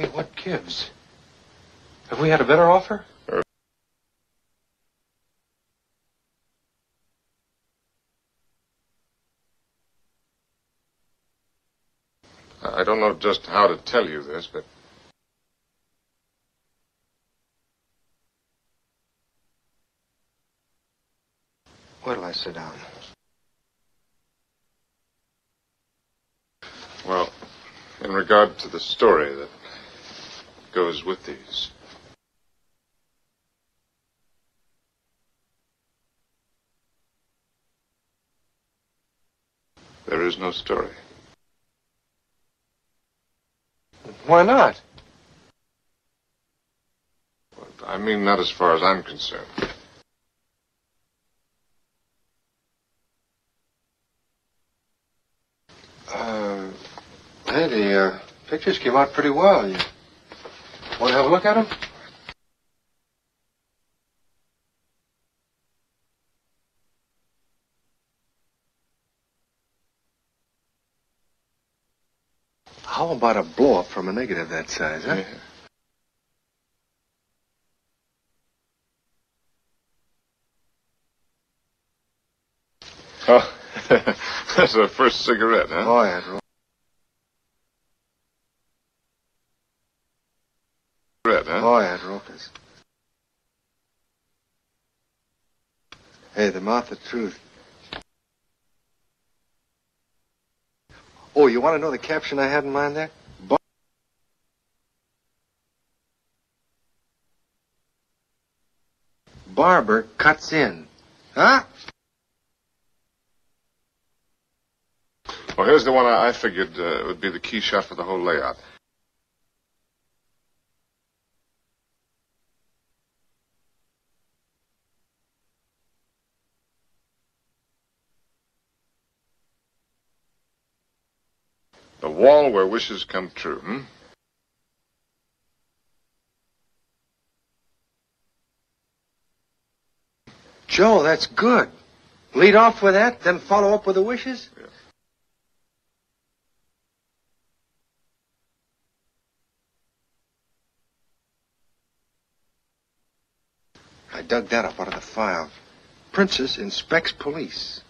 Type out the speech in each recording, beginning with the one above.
Hey, what gives? Have we had a better offer? I don't know just how to tell you this, but Where'll I sit down? Well, in regard to the story that goes with these. There is no story. Why not? I mean, not as far as I'm concerned. Uh, hey, the uh, pictures came out pretty well. You want to have a look at them? How about a blow up from a negative that size, huh? Yeah. Oh, that's the first cigarette, huh? Oh, yeah. Huh? Oh, yeah, Rokas. Hey, the mouth of truth. Oh, you want to know the caption I had in mind there? Bar- Barber cuts in. Huh? Well, here's the one I, I figured uh, would be the key shot for the whole layout. The wall where wishes come true, hmm? Joe, that's good. Lead off with that, then follow up with the wishes? Yeah. I dug that up out of the file. Princess inspects police.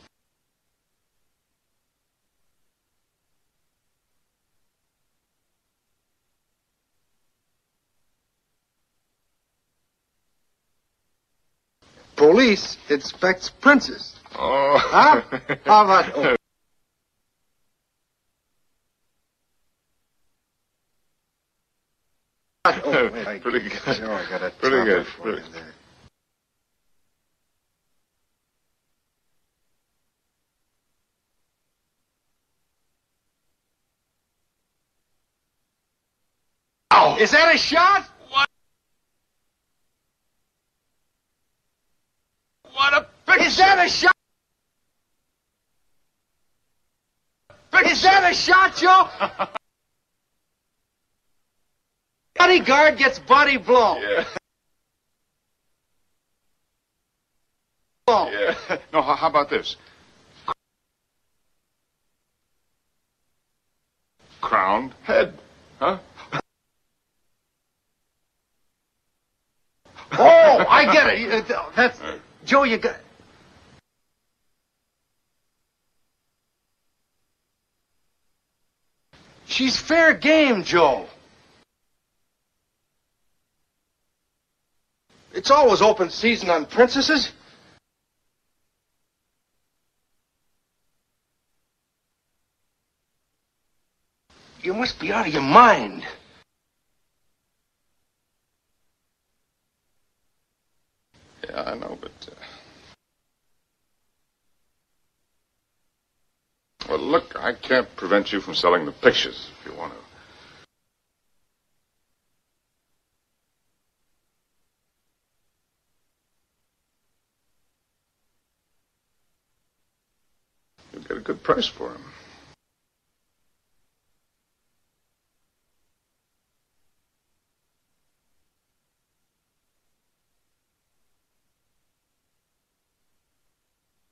Police inspects princess. Oh. Huh? How about oh. Oh, wait, Pretty good. Sure, I got a Pretty good. Pretty- there. Oh, Is that a shot? what a picture! Is that a shot? Is that a shot, Joe? Bodyguard gets body blow. Yeah. Blow. Yeah. No, how, how about this? Crowned head. Huh? Oh, I get it. That's Joe. You got. She's fair game, Joe. It's always open season on princesses. You must be out of your mind. Yeah, I know, but. Uh... Well, look, I can't prevent you from selling the pictures if you want to. You'll get a good price for them.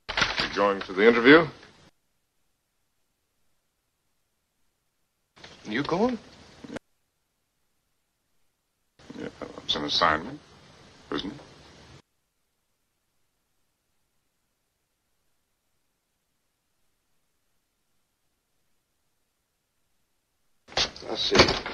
You going to the interview? You going? Yeah, it's an assignment, isn't it? I see.